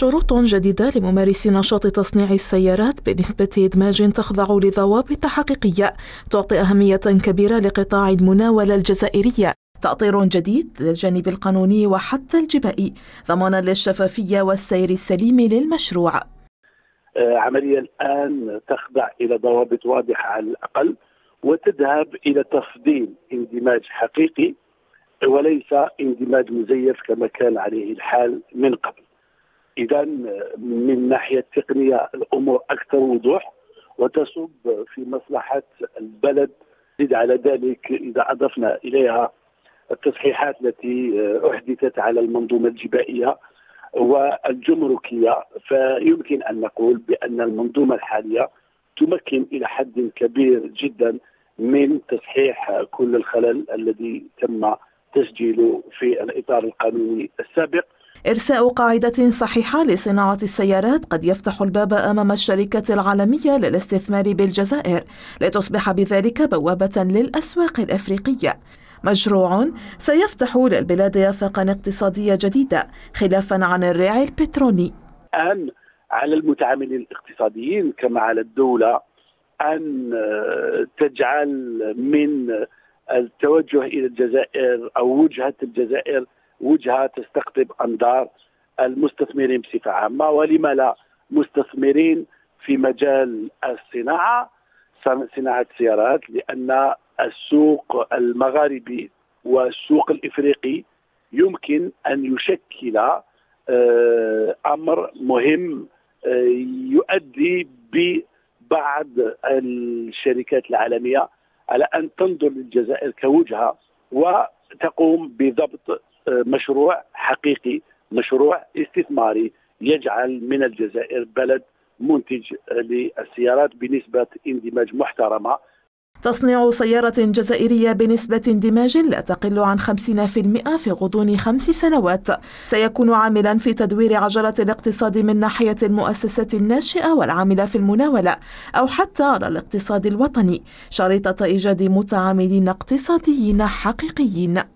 شروط جديدة لممارسي نشاط تصنيع السيارات بنسبة إدماج تخضع لضوابط حقيقية تعطي أهمية كبيرة لقطاع المناولة الجزائرية. تأطير جديد للجانب القانوني وحتى الجبائي ضمانا للشفافية والسير السليم للمشروع. آه، عملية الآن تخضع إلى ضوابط واضحة على الأقل وتذهب إلى تفضيل اندماج حقيقي وليس اندماج مزيف كما كان عليه الحال من قبل. إذا من الناحيه التقنيه الأمور أكثر وضوح وتصب في مصلحة البلد. زد على ذلك إذا أضفنا إليها التصحيحات التي أحدثت على المنظومة الجبائية والجمركية فيمكن أن نقول بأن المنظومة الحالية تمكن إلى حد كبير جدا من تصحيح كل الخلل الذي تم تسجيله في الإطار القانوني السابق. إرساء قاعدة صحيحة لصناعة السيارات قد يفتح الباب أمام الشركات العالمية للاستثمار بالجزائر لتصبح بذلك بوابة للأسواق الأفريقية. مشروع سيفتح للبلاد آفاقا اقتصادية جديدة خلافا عن الريع البتروني الآن على المتعاملين الاقتصاديين كما على الدولة أن تجعل من التوجه إلى الجزائر أو وجهة الجزائر وجهة تستقطب انظار المستثمرين بصفة عامة ولما لا مستثمرين في مجال الصناعة صناعة السيارات لأن السوق المغاربي والسوق الإفريقي يمكن أن يشكل آه، أمر مهم آه، يؤدي ببعض الشركات العالمية على أن تنظر للجزائر كوجهة وتقوم بضبط مشروع حقيقي مشروع استثماري يجعل من الجزائر بلد منتج للسيارات بنسبة اندماج محترمة. تصنيع سيارة جزائرية بنسبة اندماج لا تقل عن 50% في غضون خمس سنوات. سيكون عاملا في تدوير عجلة الاقتصاد من ناحية المؤسسات الناشئة والعاملة في المناولة أو حتى على الاقتصاد الوطني شريطة إيجاد متعاملين اقتصاديين حقيقيين.